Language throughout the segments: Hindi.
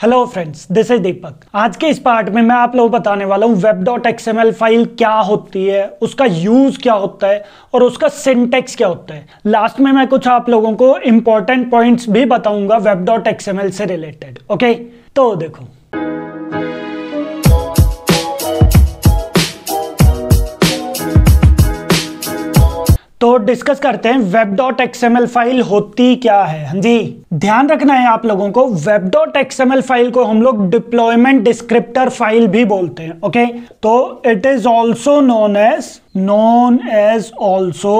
Hello friends this is Deepak आज के इस पार्ट में मैं आप लोगों को बताने वाला हूँ वेब डॉट एक्सएमएल फ़ाइल क्या होती है, उसका यूज़ क्या होता है और उसका सिंटेक्स क्या होता है। लास्ट में मैं कुछ आप लोगों को इंपॉर्टेंट पॉइंट्स भी बताऊँगा वेब डॉट एक्सएमएल से रिलेटेड ओके तो देखो। डिस्कस करते हैं वेब डॉट एक्सएमएल फ़ाइल होती क्या है। हाँ जी। ध्यान रखना है आप लोगों को वेब डॉट एक्सएमएल फ़ाइल को हम लोग डिप्लॉयमेंट डिस्क्रिप्टर फ़ाइल भी बोलते हैं ओके तो it is also known as known as also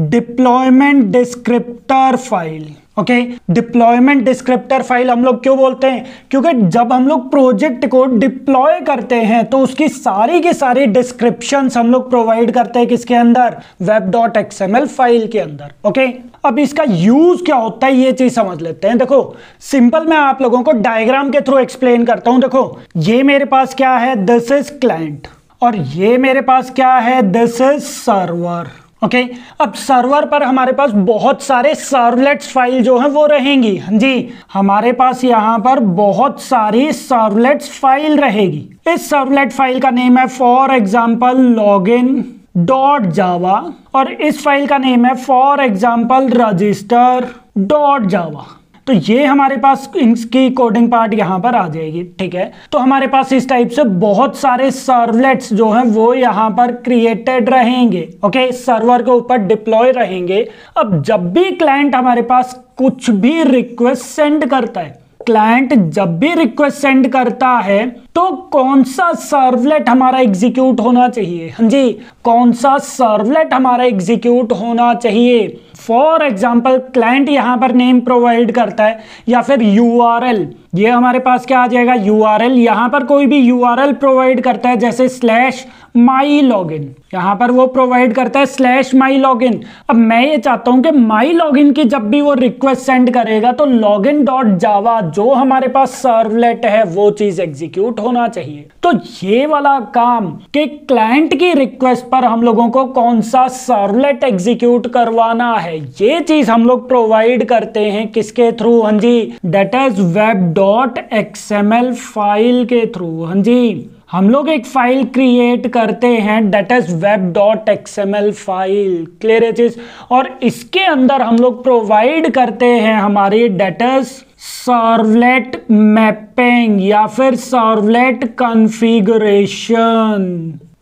deployment descriptor file okay deployment descriptor file हम लोग क्यों बोलते हैं? क्योंकि जब हम लोग प्रोजेक्ट को डिप्लॉय करते हैं तो उसकी सारी की सारी डिस्क्रिप्शन हम लोग प्रोवाइड करते हैं किसके अंदर? वेब डॉट एक्सएमएल फ़ाइल के अंदर ओके अब इसका यूज़ क्या होता है, ये चीज़ समझ लेते हैं। देखो सिंपल मैं आप लोगों को डायग्राम के थ्रू एक्सप्लेन करता हूँ। देखो, ये मेरे पास क्या है? दिस इज़ क्लाइंट और ये मेरे पास क्या है? This is server okay okay? अब सर्वर पर हमारे पास बहुत सारे सर्वलेट्स फ़ाइल जो है वो रहेंगी। जी, हमारे पास यहाँ पर बहुत सारी सर्वलेट्स फ़ाइल रहेगी। इस सर्वलेट फ़ाइल का नेम है for example log in dot Java और इस फ़ाइल का नेम है for example register dot Java तो ये हमारे पास इसकी कोडिंग पार्ट यहाँ पर आ जाएगी, ठीक है? तो हमारे पास इस टाइप से बहुत सारे सर्वलेट्स जो हैं, वो यहाँ पर क्रिएटेड रहेंगे ओके सर्वर के ऊपर डिप्लॉय रहेंगे। अब जब भी क्लाइंट हमारे पास कुछ भी रिक्वेस्ट सेंड करता है क्लाइंट जब भी रिक्वेस्ट सेंड करता है तो कौन सा सर्वलेट हमारा एग्जीक्यूट होना चाहिए? हाँ जी, कौन सा सर्वलेट हमारा एग्जीक्यूट होना चाहिए? फॉर एग्ज़ाम्पल क्लाइंट यहाँ पर नेम प्रोवाइड करता है, या फिर यू आर एल ये हमारे पास क्या आ जाएगा? यू आर एल यहाँ पर कोई भी यू आर एल प्रोवाइड करता है, जैसे स्लैश माई लॉग इन यहाँ पर वो प्रोवाइड करता है स्लैश माई लॉग इन अब मैं ये चाहता हूँ कि माई लॉग इन की जब भी वो रिक्वेस्ट सेंड करेगा तो लॉग इन डॉट जावा जो हमारे पास सर्वलेट है, वो चीज़ एग्जीक्यूट होना चाहिए। तो ये वाला काम कि क्लाइंट की रिक्वेस्ट पर हम लोगों को कौन सा सर्वलेट एग्जीक्यूट करवाना है, ये चीज़ हम लोग प्रोवाइड करते हैं किसके थ्रू हाँ जी that is web dot XML file के थ्रू हाँ जी, हम लोग एक फ़ाइल क्रिएट करते हैं that is web dot XML file clear चीज़? और इसके अंदर हम लोग प्रोवाइड करते हैं हमारी डेटस सर्वलेट मैपिंग या फिर सॉर्वलेट कॉन्फ़िगरेशन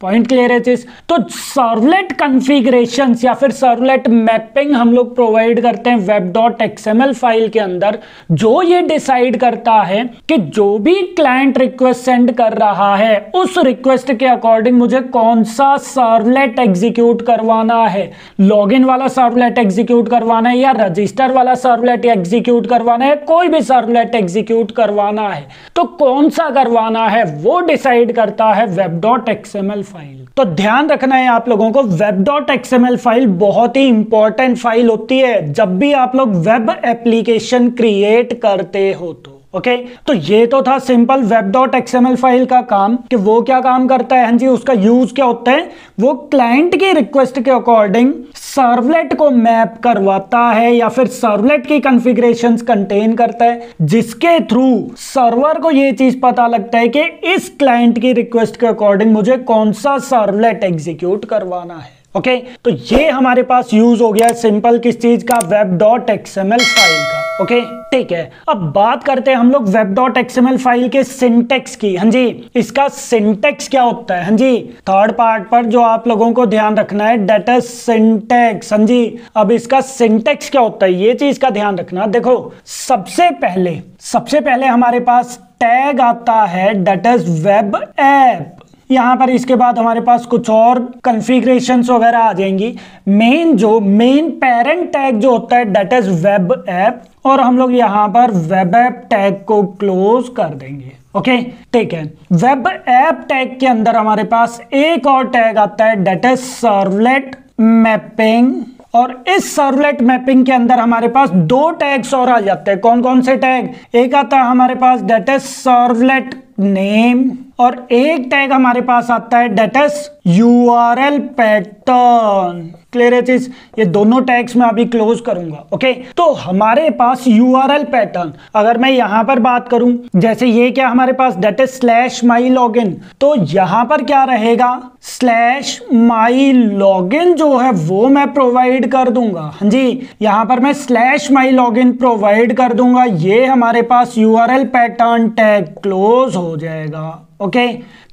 पॉइंट क्लियर है चीज़ तो सर्वलेट कॉन्फ़िगरेशन या फिर सर्वलेट मैपिंग हम लोग प्रोवाइड करते हैं वेब डॉट एक्सएमएल फ़ाइल के अंदर. जो ये डिसाइड करता है कि जो भी क्लाइंट रिक्वेस्ट सेंड कर रहा है, उस रिक्वेस्ट के अकॉर्डिंग मुझे कौन सा सर्वलेट एग्जीक्यूट करवाना है? लॉगिन वाला सर्वलेट एग्जीक्यूट करवाना है या रजिस्टर वाला सर्वलेट एग्जीक्यूट करवाना है? कोई भी सर्वलेट एग्जीक्यूट करवाना है. तो कौन सा करवाना है? वो डिसाइड करता है वेब डॉट एक्सएमएल फ़ाइल तो ध्यान रखना है आप लोगों को वेब डॉट एक्सएमएल फ़ाइल बहुत ही इंपॉर्टेंट फ़ाइल होती है। जब भी आप लोग वेब एप्लीकेशन क्रिएट करते हो तो। Okay okay? तो ये तो था simple web dot XML file का काम कि वो क्या काम करता है हाँ जी, उसका यूज़ क्या होता है वो क्लाइंट की रिक्वेस्ट के अकॉर्डिंग सर्वलेट को मैप करवाता है या फिर सर्वलेट की कॉन्फ़िगरेशंस कंटेन करता है, जिसके थ्रू सर्वर को ये चीज़ पता लगता है कि इस क्लाइंट की रिक्वेस्ट के अकॉर्डिंग मुझे कौन सा सर्वलेट एग्जीक्यूट करवाना है ओके okay? तो ये हमारे पास यूज़ हो गया सिंपल किस चीज़ का वेब डॉट एक्सएमएल फ़ाइल का ओके ठीक है. अब बात करते हैं हम लोग वेब डॉट एक्सएमएल फ़ाइल के सिंटेक्स की. हाँ जी. इसका सिंटेक्स क्या होता है? हाँ जी. थर्ड पार्ट पर जो आप लोगों को ध्यान रखना है डेटा सिंटेक्स हाँ जी. अब इसका सिंटेक्स क्या होता है? ये चीज़ का ध्यान रखना. देखो, सबसे पहले सबसे पहले हमारे पास टैग आता है डेट इज़ वेब ऐप यहाँ पर इसके बाद हमारे पास कुछ और कन्फिग्रेशन वगैरह आ जाएँगी. मेन जो मेन पेरेंट टैग जो होता है डेट इज़ वेब ऐप और हम लोग यहाँ पर वेब ऐप टैग को क्लोज कर देंगे ओके ठीक है। वेब ऐप टैग के अंदर हमारे पास एक और टैग आता है डेट इज़ सर्वलेट मैपिंग और इस सर्वलेट मैपिंग के अंदर हमारे पास दो टैग्स और आ जाते हैं। कौन कौन से टैग एक आता है हमारे पास डेट इज़ सर्वलेट नेम और एक टैग हमारे पास आता है that's U R L pattern clear है चीज़? ये दोनों टैग्स मैं अभी क्लोज करूँगा ओके तो हमारे पास यू आर एल पैटर्न अगर मैं यहाँ पर बात करूँ, जैसे ये क्या हमारे पास? That is slash my log in तो यहाँ पर क्या रहेगा? स्लैश माई लॉग इन जो है, वो मैं प्रोवाइड कर दूँगा। हाँ जी, यहाँ पर मैं slash my log in provide कर दूँगा। ये हमारे पास U R L pattern tag close हो जाएगा। ओके?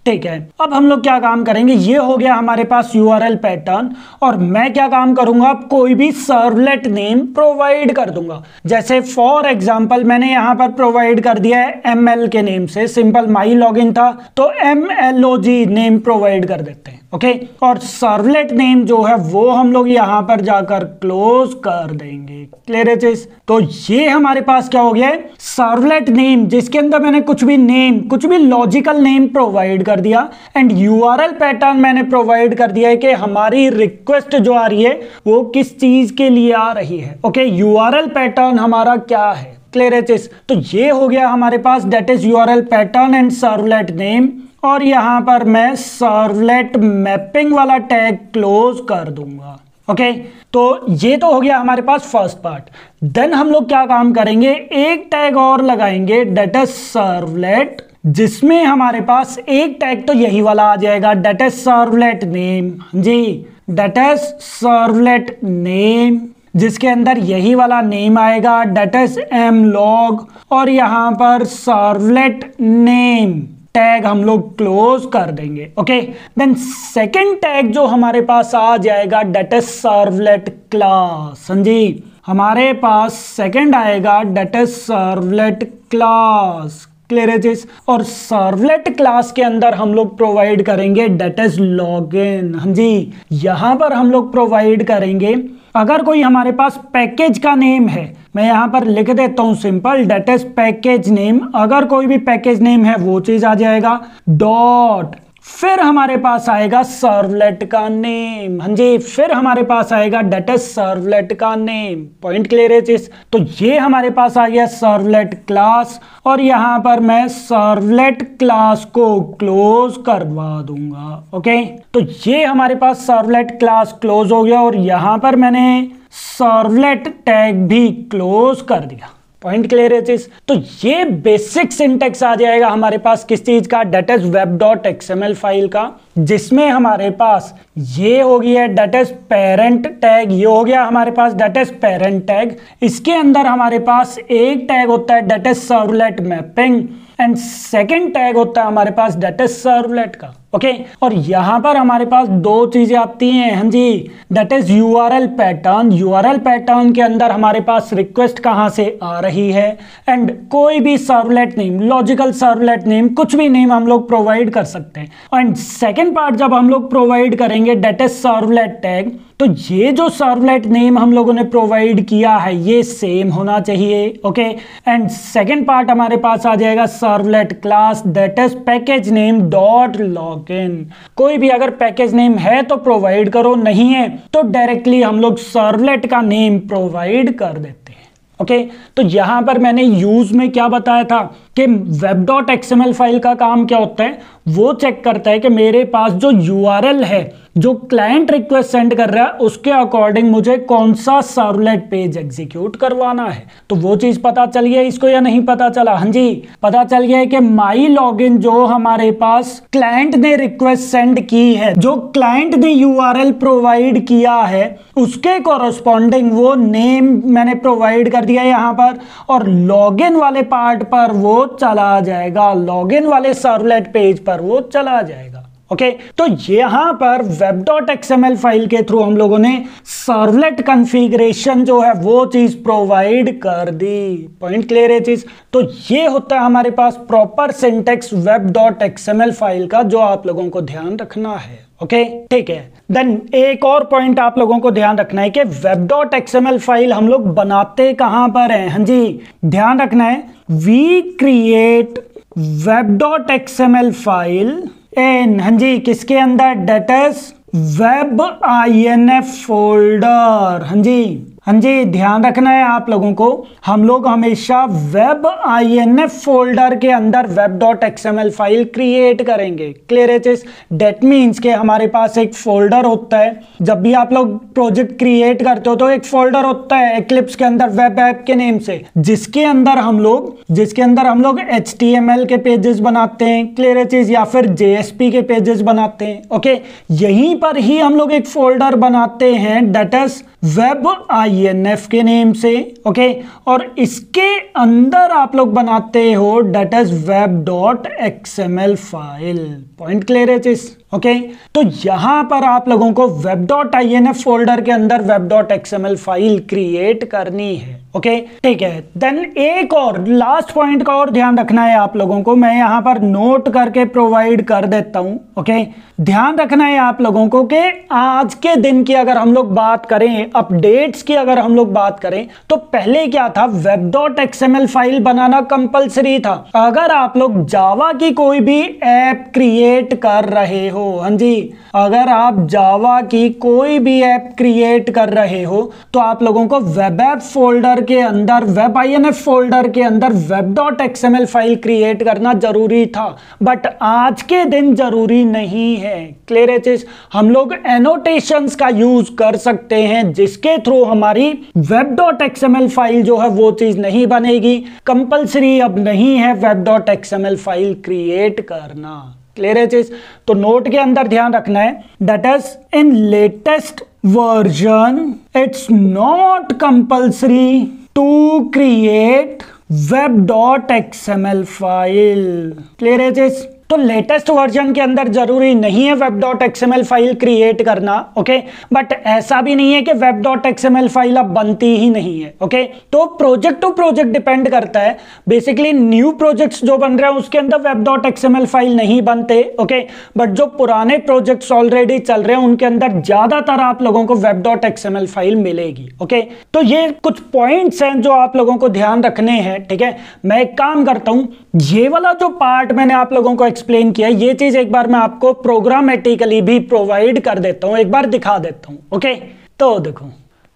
ठीक है। अब हम लोग क्या काम करेंगे? ये हो गया हमारे पास यूआरएल पैटर्न और मैं क्या काम करूँगा? अब कोई भी सर्वलेट नेम प्रोवाइड कर दूँगा। जैसे फॉर एग्ज़ाम्पल मैंने यहाँ पर प्रोवाइड कर दिया है एमएल के नेम से। सिंपल माई लॉगिन था। तो एमएलओजी नेम प्रोवाइड कर देते हैं। ओके और सर्वलेट नेम जो है, वो हम लोग यहाँ पर जाकर क्लोज कर देंगे। क्लियर है तो ये हमारे पास क्या हो गया है? सर्वलेट नेम जिसके अंदर मैंने कुछ भी नेम कुछ भी लॉजिकल नेम प्रोवाइड कर दिया एंड यूआरएल पैटर्न मैंने प्रोवाइड कर दिया है कि हमारी रिक्वेस्ट जो आ रही है, वो किस चीज़ के लिए आ रही है। ओके यूआरएल पैटर्न हमारा क्या है? क्लियर है तो ये हो गया हमारे पास that is URL pattern and servlet name और यहाँ पर मैं सर्वलेट मैपिंग वाला टैग क्लोज कर दूँगा, ओके? तो ये तो हो गया हमारे पास फ़र्स्ट पार्ट। देन हम लोग क्या काम करेंगे? एक टैग और लगाएँगे, डेट सर्वलेट, जिसमें हमारे पास एक टैग तो यही वाला आ जाएगा, डेट इज़ सर्वलेट नेम। जी, डेट इज़ सर्वलेट नेम, जिसके अंदर यही वाला नेम आएगा, डेट इज़ एम लॉग, और यहाँ पर सर्वलेट नेम। टैग हम लोग क्लोज कर देंगे ओके देन सेकेंड टैग जो हमारे पास आ जाएगा डेट इज़ सर्वलेट क्लास जी, हमारे पास सेकेंड आएगा डेट इज़ सर्वलेट क्लास क्लियरेजेस और सर्वलेट क्लास के अंदर हम लोग प्रोवाइड करेंगे डेट इज़ लॉग इन हाँ जी, यहाँ पर हम लोग प्रोवाइड करेंगे, अगर कोई हमारे पास पैकेज का नेम है मैं यहाँ पर लिख देता हूँ simple that is package name अगर कोई भी पैकेज नेम है, वो चीज़ आ जाएगा. डॉट फिर हमारे पास आएगा सर्वलेट का नेम हाँ जी, फिर हमारे पास आएगा डेट इज़ सर्वलेट का नेम पॉइंट क्लियर है चीज़? तो ये हमारे पास आ गया सर्वलेट क्लास और यहाँ पर मैं सर्वलेट क्लास को क्लोज करवा दूँगा. ओके तो ये हमारे पास सर्वलेट क्लास क्लोज हो गया और यहाँ पर मैंने सर्वलेट टैग भी क्लोज कर दिया। पॉइंट क्लियर है चीज़। तो ये बेसिक सिंटेक्स आ जाएगा हमारे पास किस चीज़ का? That is web dot XML file का, जिसमें हमारे पास ये हो गया डेट इज़ पेरेंट टैग ये हो गया हमारे पास डेट इज़ पेरेंट टैग इसके अंदर हमारे पास एक टैग होता है that is servlet mapping and second tag होता है हमारे पास डेट इज़ सर्वलेट का। Okay okay? और यहाँ पर हमारे पास दो चीज़ें आती हैं हाँ जी। That is U R L pattern U R L pattern के अंदर हमारे पास रिक्वेस्ट कहाँ से आ रही है? एंड कोई भी servlet name logical servlet name कुछ भी नेम हम लोग प्रोवाइड कर सकते हैं। एंड सेकेंड पार्ट जब हम लोग प्रोवाइड करेंगे डेट इज़ सर्वलेट टैग तो ये जो सर्वलेट नेम हम लोगों ने प्रोवाइड किया है, ये सेम होना चाहिए ओके एंड सेकेंड पार्ट हमारे पास आ जाएगा servlet class that is package name dot log in कोई भी अगर पैकेज नेम है तो प्रोवाइड करो, नहीं है तो डायरेक्टली हम लोग सर्वलेट का नेम प्रोवाइड कर देते हैं। ओके तो यहाँ पर मैंने यूज़ में क्या बताया था कि वेब डॉट एक्सएमएल फ़ाइल का काम क्या होता है? वो चेक करता है कि मेरे पास जो यूआरएल है जो क्लाइंट रिक्वेस्ट सेंड कर रहा है, उसके अकॉर्डिंग मुझे कौन सा सर्वलेट पेज एग्जीक्यूट करवाना है? तो वो चीज़ पता चल गया इसको या नहीं पता चला? हाँ जी, पता चल गया है कि माई लॉगिन जो हमारे पास क्लाइंट ने रिक्वेस्ट सेंड की है, जो क्लाइंट ने यूआरएल प्रोवाइड किया है, उसके कॉरस्पॉन्डिंग वो नेम मैंने प्रोवाइड कर दिया यहाँ पर, और लॉगिन वाले पार्ट पर वो चला जाएगा लॉगिन वाले सर्वलेट पेज पर वो चला जाएगा। ओके तो यहाँ पर वेब डॉट एक्सएमएल फ़ाइल के थ्रू हम लोगों ने सर्वलेट कॉन्फ़िगरेशन जो है वो चीज़ प्रोवाइड कर दी। पॉइंट क्लियर है चीज़? तो ये होता है हमारे पास proper syntax web dot XML file का जो आप लोगों को ध्यान रखना है। Okay okay? ठीक है? देन एक और पॉइंट आप लोगों को ध्यान रखना है कि वेब डॉट एक्सएमएल फ़ाइल हम लोग बनाते कहाँ पर है? हाँ जी, ध्यान रखना है। We create web dot XML file in हाँ जी किसके अंदर? That's web I N F folder हाँ जी। हाँ जी, ध्यान रखना है आप लोगों को। हम लोग हमेशा web I N F folder के अंदर web dot XML file create करेंगे। क्लियर है डेट मीन्स के हमारे पास एक फोल्डर होता है। जब भी आप लोग प्रोजेक्ट क्रिएट करते हो तो एक फोल्डर होता है एक्लिप्स के अंदर वेब ऐप के नेम से। जिसके अंदर हम लोग, जिसके अंदर हम लोग एचटीएमएल के पेजेस बनाते हैं। क्लियर है चीज़ या फिर जेएसपी के पेजेस बनाते हैं। ओके यहीं पर ही हम लोग एक फोल्डर बनाते हैं। That is web I N F के नेम से ओके और इसके अंदर आप लोग बनाते हो that is web dot XML file point clear है चीज़ ओके तो यहाँ पर आप लोगों को वेब डॉट आई फोल्डर के अंदर web dot XML file create करनी है। ओके ठीक है. देन एक और लास्ट पॉइंट का और ध्यान रखना है आप लोगों को. मैं यहाँ पर नोट करके प्रोवाइड कर देता हूँ. ओके ध्यान रखना है आप लोगों को कि आज के दिन की अगर हम लोग बात करें अपडेट्स की अगर हम लोग बात करें तो पहले क्या था? वेब डॉट एक्सएमएल फ़ाइल बनाना कंपलसरी था. अगर आप लोग जावा की कोई भी ऐप क्रिएट कर रहे हो हाँ जी? अगर आप जावा की कोई भी ऐप क्रिएट कर रहे हो तो आप लोगों को वेब ऐप फोल्डर के अंदर वेब आईएनएफ फोल्डर के अंदर web dot XML file create करना ज़रूरी था बट आज के दिन ज़रूरी नहीं है। क्लियर है चीज़ हम लोग एनोटेशन का यूज़ कर सकते हैं, जिसके थ्रू हमारी वेब डॉट एक्सएमएल फ़ाइल जो है वो चीज़ नहीं बनेगी। कंपलसरी अब नहीं है web dot XML file create करना। क्लियर है चीज़? तो नोट के अंदर ध्यान रखना है that is in latest version it's not compulsory to create web dot XML file clear है चीज़? तो लेटेस्ट वर्जन के अंदर ज़रूरी नहीं है web dot XML file create करना ओके बट ऐसा भी नहीं है कि वेब डॉट एक्सएमएल फ़ाइल अब बनती ही नहीं है ओके तो प्रोजेक्ट टू प्रोजेक्ट डिपेंड करता है। बेसिकली न्यू प्रोजेक्ट्स जो बन रहे हैं, उसके अंदर वेब डॉट एक्सएमएल फ़ाइल नहीं बनते ओके बट जो पुराने प्रोजेक्ट्स ऑलरेडी चल रहे हैं, उनके अंदर ज़्यादातर आप लोगों को वेब डॉट एक्सएमएल फ़ाइल मिलेगी ओके तो ये कुछ पॉइंट्स हैं जो आप लोगों को ध्यान रखने हैं, ठीक है? मैं एक काम करता हूँ, ये वाला जो पार्ट मैंने आप लोगों को एक्सप्लेन किया, ये चीज़ एक बार मैं आपको प्रोग्रामेटिकली भी प्रोवाइड कर देता हूँ, एक बार दिखा देता हूँ ओके तो देखो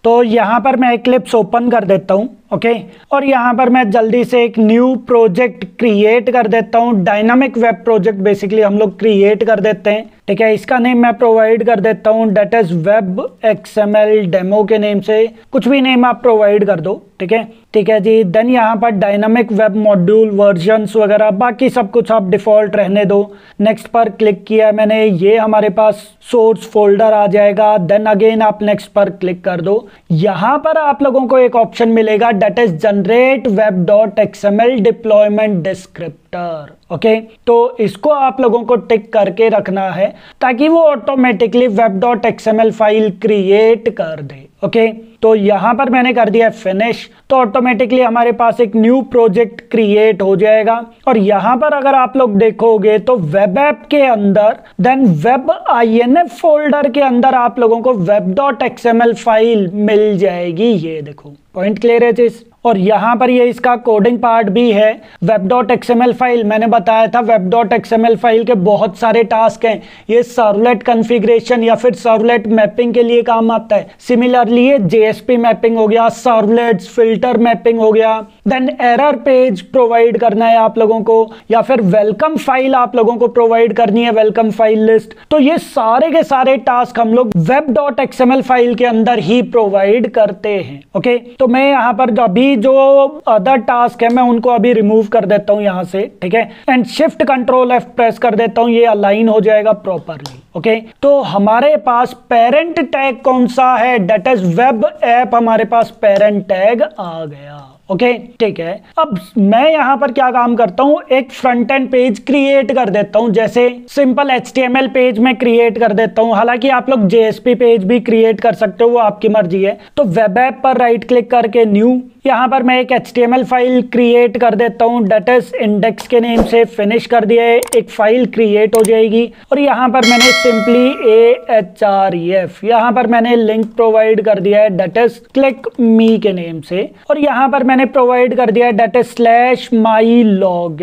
तो यहाँ पर मैं एक क्लिप्स ओपन कर देता हूँ। ओके और यहाँ पर मैं जल्दी से एक न्यू प्रोजेक्ट क्रिएट कर देता हूँ। डायनामिक वेब प्रोजेक्ट बेसिकली हम लोग क्रिएट कर देते हैं। ठीक है? इसका नेम मैं प्रोवाइड कर देता हूँ। That is web XML demo के नेम से। कुछ भी नेम आप प्रोवाइड कर दो। ठीक है? ठीक है जी? देन यहाँ पर डायनामिक वेब मॉड्यूल वर्जन वगैरह, बाकी सब कुछ आप डिफ़ॉल्ट रहने दो। नेक्स्ट पर क्लिक किया मैंने, ये हमारे पास सोर्स फोल्डर आ जाएगा। देन अगेन आप नेक्स्ट पर क्लिक कर दो। यहाँ पर आप लोगों को एक ऑप्शन मिलेगा that is generate web dot XML deployment descriptor okay तो इसको आप लोगों को टिक करके रखना है ताकि वो automatically web dot XML file create कर दे ओके तो यहाँ पर मैंने कर दिया फिनिश तो ऑटोमेटिकली हमारे पास एक न्यू प्रोजेक्ट क्रिएट हो जाएगा। और यहाँ पर अगर आप लोग देखोगे तो वेब ऐप के अंदर देन वेब आईएनएफ फोल्डर के अंदर आप लोगों को वेब डॉट एक्सएमएल फ़ाइल मिल जाएगी। ये देखो पॉइंट क्लियर है चीज़ और यहाँ पर ये इसका कोडिंग पार्ट भी है। वेब डॉट एक्सएमएल फ़ाइल मैंने बताया था वेब डॉट एक्सएमएल फ़ाइल के बहुत सारे टास्क हैं। ये सर्वलेट कॉन्फ़िगरेशन या फिर सर्वलेट मैपिंग के लिए काम आता है। सिमिलरली ये जेएसपी मैपिंग हो गया सर्वलेट्स फ़िल्टर मैपिंग हो गया। देन एरर पेज प्रोवाइड करना है आप लोगों को, या फिर वेलकम फ़ाइल आप लोगों को प्रोवाइड करनी है वेलकम फ़ाइल लिस्ट तो ये सारे के सारे टास्क हम लोग वेब डॉट एक्सएमएल फ़ाइल के अंदर ही प्रोवाइड करते हैं ओके तो मैं यहाँ पर अभी जो अदर टास्क है, मैं उनको अभी रिमूव कर देता हूँ यहाँ से, ठीक है? And shift control F press कर देता हूँ, ये अलाइन हो जाएगा प्रॉपरली ओके okay? तो हमारे पास पेरेंट टैग कौन सा है? डेट इज़ वेब ऐप हमारे पास पेरेंट टैग आ गया। ओके okay, ठीक है। अब मैं यहाँ पर क्या काम करता हूँ? एक फ्रंट एंड पेज क्रिएट कर देता हूँ। जैसे सिंपल एचटीएमएल पेज में क्रिएट कर देता हूँ। हालाँकि आप लोग जेएसपी पेज भी क्रिएट कर सकते हो वो आपकी मर्ज़ी है। तो वेब ऐप पर राइट क्लिक करके न्यू यहाँ पर मैं एक एचटीएमएल फ़ाइल क्रिएट कर देता हूँ। डटस इंडेक्स के नेम से फिनिश कर दिया है। एक फ़ाइल क्रिएट हो जाएगी। और यहाँ पर मैंने simply a H R F यहाँ पर मैंने लिंक प्रोवाइड कर दिया है। डेटस क्लिक मी के नेम से। और यहाँ पर मैंने प्रोवाइड कर दिया है। That's slash my log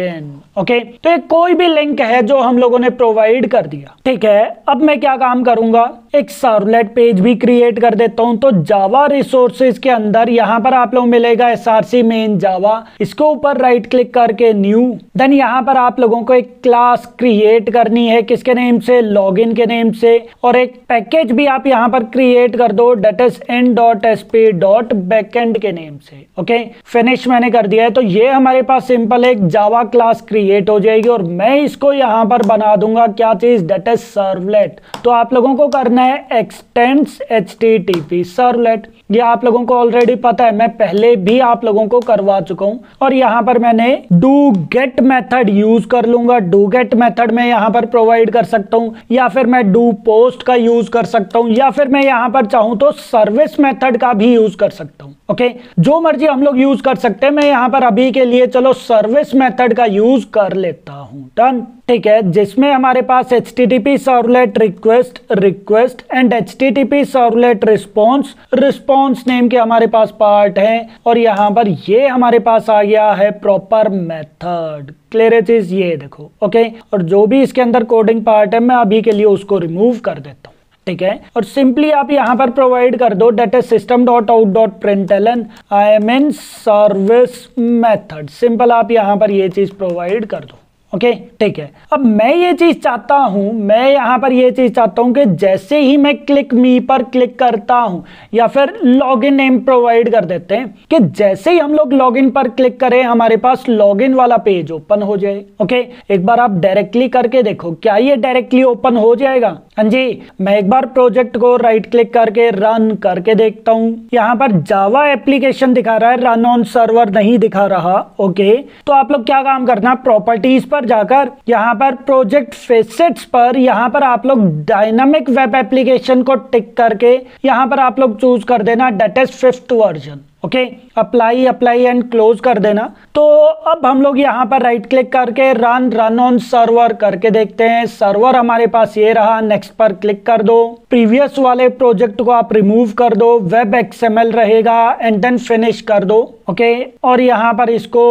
okay तो एक कोई भी लिंक है जो हम लोगों ने प्रोवाइड कर दिया। ठीक है? अब मैं क्या काम करूँगा? एक सर्वलेट पेज भी क्रिएट कर देता हूँ। तो जावा रिसोर्सेज के अंदर यहाँ पर आप लोग मिलेगा S R C main Java इसके ऊपर राइट क्लिक करके न्यू देन यहाँ पर आप लोगों को एक क्लास क्रिएट करनी है किसके नेम से? लॉगिन के नेम से। और एक पैकेज भी आप यहाँ पर क्रिएट कर दो that is in dot S P dot backend के नेम से। ओके फिनिश मैंने कर दिया है। तो ये हमारे पास सिंपल एक जावा क्लास क्रिएट हो जाएगी और मैं इसको यहाँ पर बना दूँगा। क्या चीज़? डेट इज़ सर्वलेट तो आप लोगों को करना है extends H T T P servlet ये आप लोगों को ऑलरेडी पता है, मैं पहले भी आप लोगों को करवा चुका हूँ। और यहाँ पर मैंने डू गेट मेथड यूज़ कर लूँगा। डू गेट मेथड में यहाँ पर प्रोवाइड कर सकता हूँ, या फिर मैं डू पोस्ट का यूज़ कर सकता हूँ, या फिर मैं यहाँ पर चाहूँ तो सर्विस मेथड का भी यूज़ कर सकता हूँ। ओके जो मर्ज़ी हम लोग यूज़ कर सकते हैं, मैं यहाँ पर अभी के लिए चलो सर्विस मेथड का यूज़ कर लेता हूँ। डन ठीक है? जिसमें हमारे पास H T T P servlet request request and H T T P servlet response response name के हमारे पास पार्ट है? और यहाँ पर ये हमारे पास आ गया है प्रॉपर मेथड क्लियर चीज़? ये देखो ओके और जो भी इसके अंदर कोडिंग पार्ट है, मैं अभी के लिए उसको रिमूव कर देता हूँ, ठीक है? और सिंपली आप यहाँ पर प्रोवाइड कर दो that is system dot out dot print L N I'm in service method simple आप यहाँ पर ये चीज़ प्रोवाइड कर दो। ओके ठीक है। अब मैं ये चीज़ चाहता हूँ, मैं यहाँ पर ये चीज़ चाहता हूँ कि जैसे ही मैं क्लिक मी पर क्लिक करता हूँ, या फिर लॉगिन नेम प्रोवाइड कर देते हैं, कि जैसे ही हम लोग लॉगिन पर क्लिक करें, हमारे पास लॉगिन वाला पेज ओपन हो जाए। ओके एक बार आप डायरेक्टली करके देखो, क्या ये डायरेक्टली ओपन हो जाएगा? हाँ जी, मैं एक बार प्रोजेक्ट को राइट क्लिक करके रन करके देखता हूँ। यहाँ पर जावा एप्लीकेशन दिखा रहा है रन ऑन सर्वर नहीं दिखा रहा। ओके तो आप लोग क्या काम करना प्रॉपर्टीज़ पर जाकर यहाँ पर प्रोजेक्ट फेसेट्स पर यहाँ पर आप लोग डायनामिक वेब एप्लीकेशन को टिक करके यहाँ पर आप लोग चूज़ कर देना that is fifth version okay apply apply and close कर देना। तो अब हम लोग यहाँ पर राइट क्लिक करके रन रन ऑन सर्वर करके देखते हैं। सर्वर हमारे पास ये रहा। नेक्स्ट पर क्लिक कर दो। प्रीवियस वाले प्रोजेक्ट को आप रिमूव कर दो। वेब एक्सएमएल रहेगा एंड देन फिनिश कर दो। ओके और यहाँ पर इसको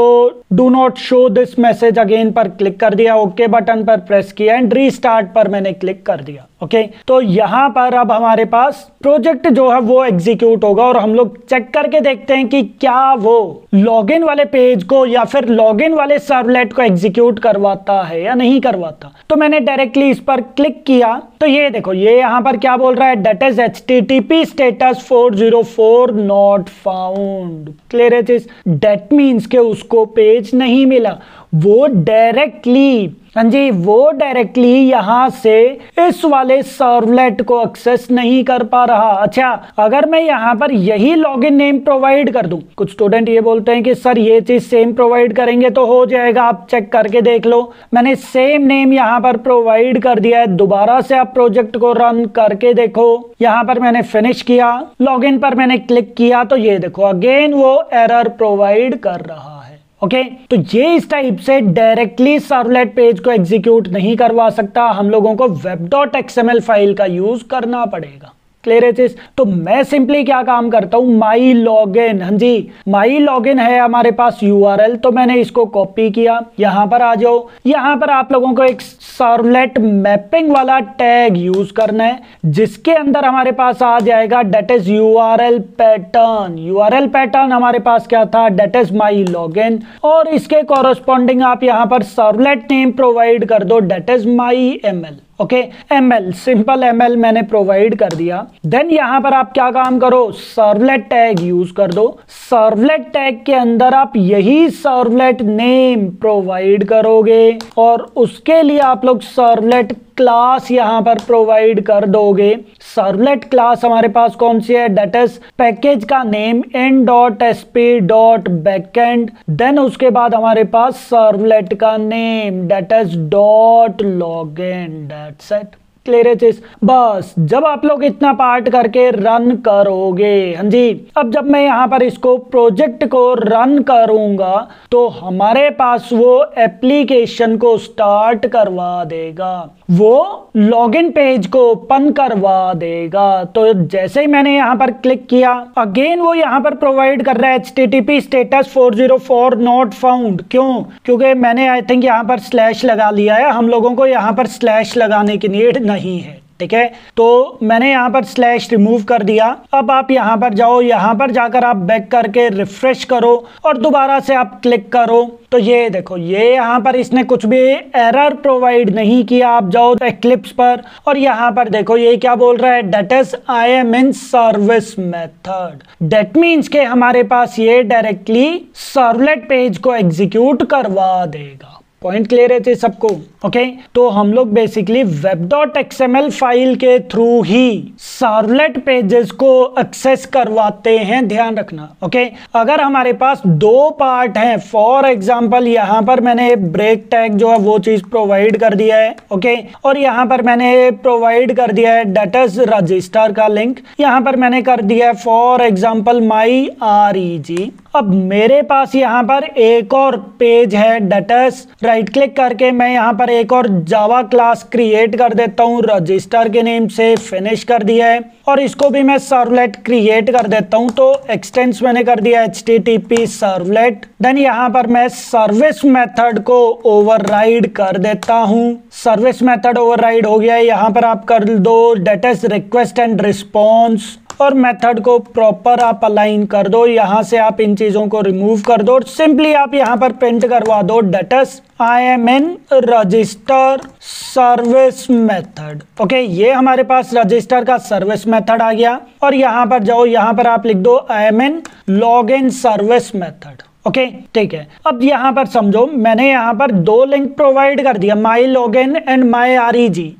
do not show this message again पर क्लिक कर दिया। ओके okay बटन पर प्रेस किया एंड रीस्टार्ट पर मैंने क्लिक कर दिया। ओके? तो यहाँ पर अब हमारे पास प्रोजेक्ट जो है वो एग्जीक्यूट होगा और हम लोग चेक करके देखते हैं कि क्या वो लॉगिन वाले पेज को या फिर लॉगिन वाले सर्वलेट को एग्जीक्यूट करवाता है या नहीं करवाता। तो मैंने डायरेक्टली इस पर क्लिक किया। तो ये देखो, ये यहाँ पर क्या बोल रहा है? That is H T T P status four zero four not found clear that means के उसको पेज नहीं मिला। वो डायरेक्टली हाँ जी, वो डायरेक्टली यहाँ से इस वाले सर्वलेट को एक्सेस नहीं कर पा रहा। अच्छा अगर मैं यहाँ पर यही लॉगिन नेम प्रोवाइड कर दूँ, कुछ स्टूडेंट ये बोलते हैं कि, सर, ये चीज़ सेम प्रोवाइड करेंगे तो हो जाएगा, आप चेक करके देख लो। मैंने सेम नेम यहाँ पर प्रोवाइड कर दिया है। दोबारा से आप प्रोजेक्ट को रन करके देखो। यहाँ पर मैंने फिनिश किया लॉगिन पर मैंने क्लिक किया तो ये देखो अगेन वो एरर प्रोवाइड कर रहा ओके? तो ये इस टाइप से डायरेक्टली सर्वलेट पेज को एग्जीक्यूट नहीं करवा सकता हम लोगों को वेब डॉट एक्सएमएल फ़ाइल का यूज़ करना पड़ेगा क्लियर है चीज़ तो मैं सिंपली क्या काम करता हूँ? माई लॉग इन हाँ जी। माई लॉग इन है हमारे पास यूआरएल तो मैंने इसको कॉपी किया। यहाँ पर आ जाओ। यहाँ पर आप लोगों को एक सर्वलेट मैपिंग वाला टैग यूज़ करना है, जिसके अंदर हमारे पास आ जाएगा that is U R L pattern U R L pattern हमारे पास क्या था? That is my log in और इसके कॉरस्पॉन्डिंग आप यहाँ पर सर्वलेट नेम प्रोवाइड कर दो that is my M L okay M L simple M L मैंने प्रोवाइड कर दिया. देन यहाँ पर आप क्या काम करो? सर्वलेट टैग यूज़ कर दो. सर्वलेट टैग के अंदर आप यही सर्वलेट नेम प्रोवाइड करोगे और उसके लिए आप लोग सर्वलेट क्लास यहाँ पर प्रोवाइड कर दोगे। सर्वलेट क्लास हमारे पास कौन सी है? डेट इज़ पैकेज का name in dot S P dot backend then उसके बाद हमारे पास सर्वलेट का name that is dot log in that set clear है चीज़? बस, जब आप लोग इतना पार्ट करके रन करोगे हाँ जी? अब जब मैं यहाँ पर इसको प्रोजेक्ट को रन करूँगा तो हमारे पास वो एप्लीकेशन को स्टार्ट करवा देगा। वो लॉगिन पेज को ओपन करवा देगा। तो जैसे ही मैंने यहाँ पर क्लिक किया अगेन वो यहाँ पर प्रोवाइड कर रहा है H T T P status four zero four not found क्यों? क्योंकि मैंने आई थिंक यहाँ पर स्लैश लगा लिया है। हम लोगों को यहाँ पर स्लैश लगाने की नीड नहीं है। ठीक है? तो मैंने यहाँ पर स्लैश रिमूव कर दिया। अब आप यहाँ पर जाओ, यहाँ पर जाकर आप बैक करके रिफ्रेश करो और दोबारा से आप क्लिक करो। तो ये देखो, ये यहाँ पर इसने कुछ भी एरर प्रोवाइड नहीं किया। आप जाओ एक्लिप्स पर और यहाँ पर देखो, ये क्या बोल रहा है? That is I'm in service method that means के हमारे पास ये डायरेक्टली सर्वलेट पेज को एग्जीक्यूट करवा देगा। पॉइंट क्लियर है सबको ओके तो हम लोग basically web dot XML file के थ्रू ही सर्वलेट पेजेस को एक्सेस करवाते हैं, ध्यान रखना ओके अगर हमारे पास दो पार्ट हैं फॉर एग्जांपल यहाँ पर मैंने ब्रेक टैग जो है वो चीज़ प्रोवाइड कर दिया है ओके और यहाँ पर मैंने प्रोवाइड कर दिया है डेटस रजिस्टर का लिंक यहाँ पर मैंने कर दिया है for example my R E G अब मेरे पास यहाँ पर एक और पेज है डटस राइट क्लिक करके मैं यहाँ पर एक और जावा क्लास क्रिएट कर देता हूँ। रजिस्टर के नेम से फिनिश कर दिया है। और इसको भी मैं सर्वलेट क्रिएट कर देता हूँ तो एक्सटेंस मैंने कर दिया H T T P servlet then यहाँ पर मैं सर्विस मेथड को ओवरराइड कर देता हूँ। सर्विस मेथड ओवरराइड हो गया है। यहाँ पर आप कर दो डेटस रिक्वेस्ट एंड रिस्पॉन्स और मेथड को प्रॉपर आप अलाइन कर दो। यहाँ से आप इन चीज़ों को रिमूव कर दो सिंपली आप यहाँ पर प्रिंट करवा दो। That's I'm in register service method okay ये हमारे पास रजिस्टर का सर्विस मेथड आ गया। और यहाँ पर जाओ, यहाँ पर आप लिख दो I'm in log in service method okay ठीक है। अब यहाँ पर समझो, मैंने यहाँ पर दो लिंक प्रोवाइड कर दिया my log in and my R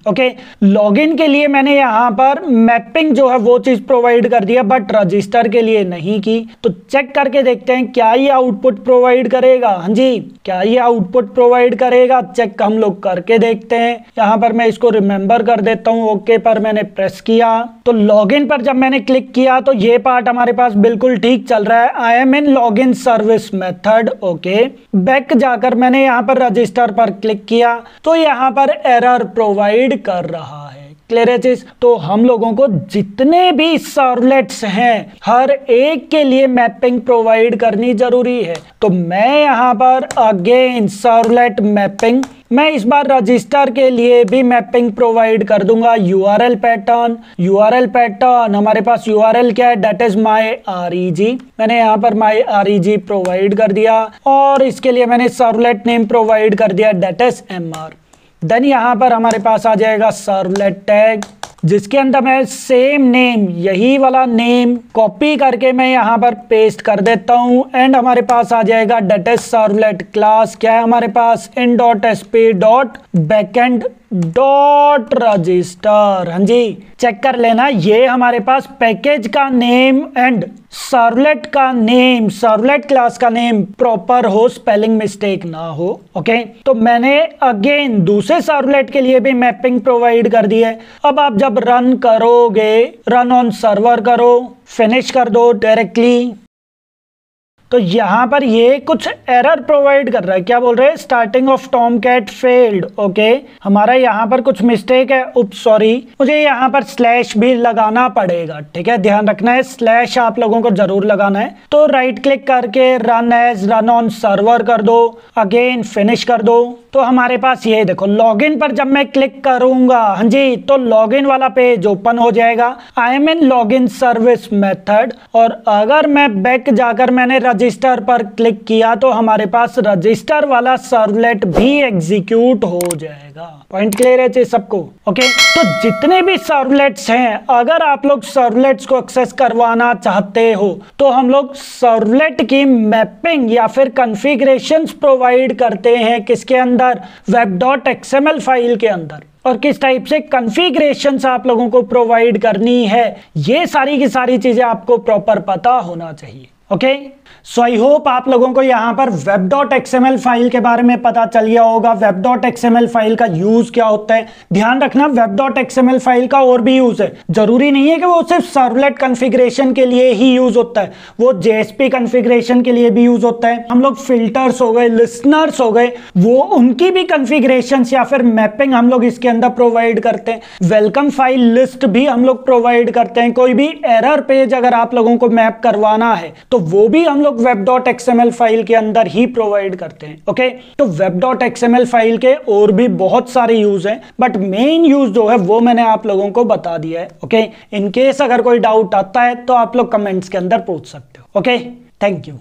okay log in के लिए मैंने यहाँ पर मैपिंग जो है वो चीज़ प्रोवाइड कर दिया बट रजिस्टर के लिए नहीं की। तो चेक करके देखते हैं, क्या ये आउटपुट प्रोवाइड करेगा? हाँ जी, क्या ये आउटपुट प्रोवाइड करेगा? चेक हम लोग करके देखते हैं। यहाँ पर मैं इसको रिमेम्बर कर देता हूँ ओके पर मैंने प्रेस किया। तो लॉग इन पर जब मैंने क्लिक किया तो ये पार्ट हमारे पास बिल्कुल ठीक चल रहा है। I'm in log in service method okay back जाकर मैंने यहाँ पर रजिस्टर पर क्लिक किया तो यहाँ पर एरर प्रोवाइड कर रहा है। क्लियर तो हम लोगों को जितने भी सर्वलेट्स हैं, हर एक के लिए मैपिंग प्रोवाइड करनी ज़रूरी है। तो मैं यहाँ पर अगेन सर्वलेट मैपिंग मैं इस बार रजिस्टर के लिए भी मैपिंग प्रोवाइड कर दूँगा U R L pattern U R L pattern हमारे पास यू आर एल क्या है? डेट इज़ माई आर मैंने यहाँ पर माई आर प्रोवाइड कर दिया और इसके लिए मैंने सर्वलेट नेम प्रोवाइड कर दिया that is M R then यहाँ पर हमारे पास आ जाएगा सर्वलेट टैग जिसके अंदर मैं सेम नेम यही वाला नेम कॉपी करके मैं यहाँ पर पेस्ट कर देता हूँ। एंड हमारे पास आ जाएगा डटे सर्वलेट क्लास क्या है हमारे पास? In dot S P dot backend dot register हाँ जी चेक कर लेना। ये हमारे पास पैकेज का नेम एंड सर्वलेट का नेम सर्वलेट क्लास का नेम प्रॉपर हो स्पेलिंग मिस्टेक ना हो ओके तो मैंने अगेन दूसरे सर्वलेट के लिए भी मैपिंग प्रोवाइड कर दी है। अब आप जब रन करोगे रन ऑन सर्वर करो फिनिश कर दो डायरेक्टली तो यहाँ पर ये कुछ एरर प्रोवाइड कर रहा है। क्या बोल रहे हैं? Starting of Tomcat failed okay हमारा यहाँ पर कुछ मिस्टेक है। उप सॉरी मुझे यहाँ पर स्लैश भी लगाना पड़ेगा, ठीक है? ध्यान रखना है स्लैश आप लोगों को ज़रूर लगाना है। तो राइट क्लिक करके run as run on server कर दो। अगेन फिनिश कर दो। तो हमारे पास ये देखो लॉगिन पर जब मैं क्लिक करूँगा हाँ जी तो लॉगिन वाला पेज ओपन हो जाएगा। I'm in login service method और अगर मैं बैक जाकर मैंने रजिस्टर पर क्लिक किया तो हमारे पास रजिस्टर वाला सर्वलेट भी एग्जीक्यूट हो जाएगा। पॉइंट क्लियर है सबको? ओके तो जितने भी सर्वलेट्स हैं, अगर आप लोग सर्वलेट्स को एक्सेस करवाना चाहते हो तो हम लोग सर्वलेट की मैपिंग या फिर कॉन्फ़िगरेशन प्रोवाइड करते हैं किसके अंदर? वेब डॉट एक्सएमएल फ़ाइल के अंदर। और किस टाइप से कन्फिग्रेशन आप लोगों को प्रोवाइड करनी है, ये सारी की सारी चीज़ें आपको प्रॉपर पता होना चाहिए। ओके सो आई होप आप लोगों को यहाँ पर वेब डॉट एक्सएमएल फ़ाइल के बारे में पता चल गया होगा। वेब डॉट एक्सएमएल फ़ाइल का यूज़ क्या होता है? ध्यान रखना वेब डॉट एक्सएमएल फ़ाइल का और भी यूज़ है। ज़रूरी नहीं है कि वो सिर्फ़ सर्वलेट कॉन्फ़िगरेशन के लिए ही यूज़ होता है। वो जेएसपी कॉन्फ़िगरेशन के लिए भी यूज़ होता है। हम लोग फिल्टर्स हो गए लिसनर्स हो गए, वो उनकी भी कॉन्फ़िगरेशन या फिर मैपिंग हम लोग इसके अंदर प्रोवाइड करते हैं। वेलकम फ़ाइल लिस्ट भी हम लोग प्रोवाइड करते हैं। कोई भी एरर पेज अगर आप लोगों को मैप करवाना है तो वो भी हम लोग वेब डॉट एक्सएमएल फ़ाइल के अंदर ही प्रोवाइड करते हैं ओके तो वेब डॉट एक्सएमएल फ़ाइल के और भी बहुत सारे यूज़ हैं बट मेन यूज़ जो है वो मैंने आप लोगों को बता दिया है ओके इनकेस अगर कोई डाउट आता है तो आप लोग कमेंट्स के अंदर पूछ सकते हो ओके थैंक यू